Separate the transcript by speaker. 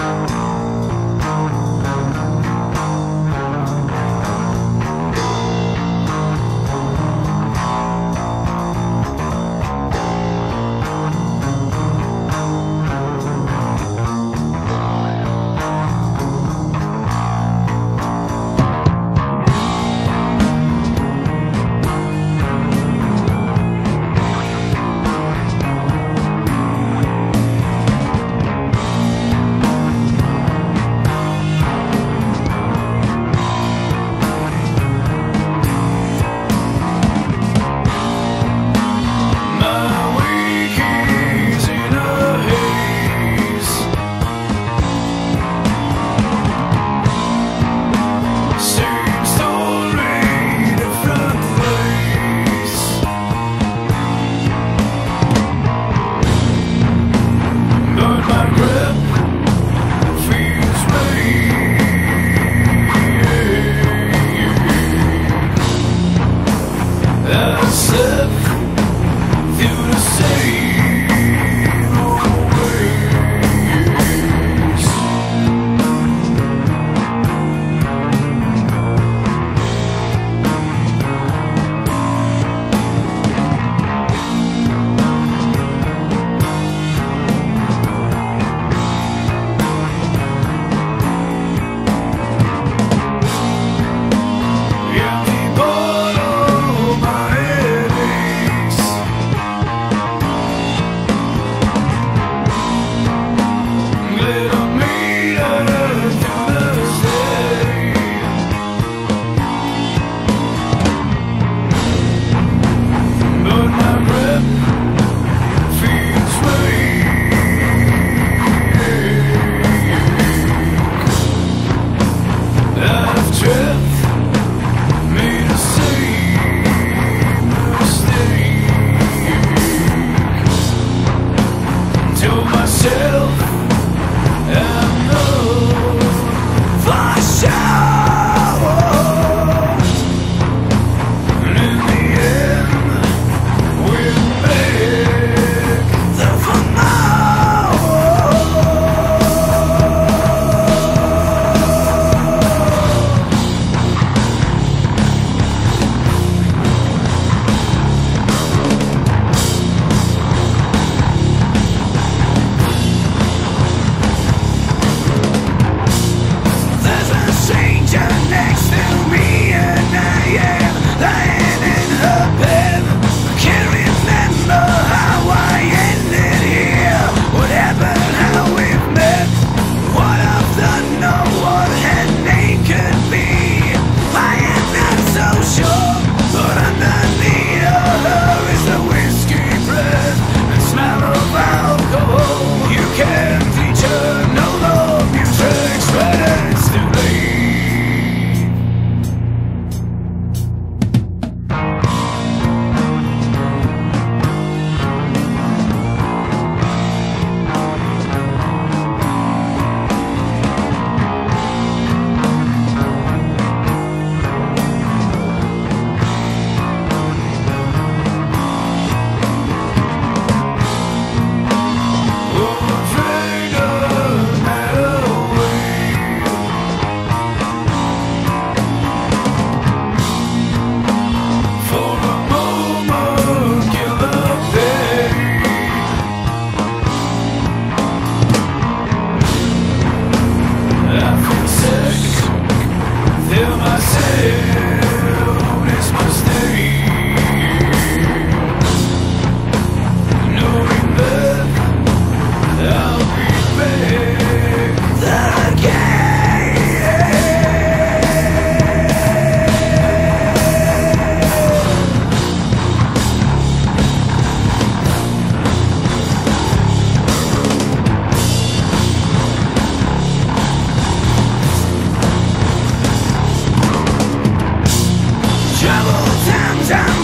Speaker 1: Bye. Trouble times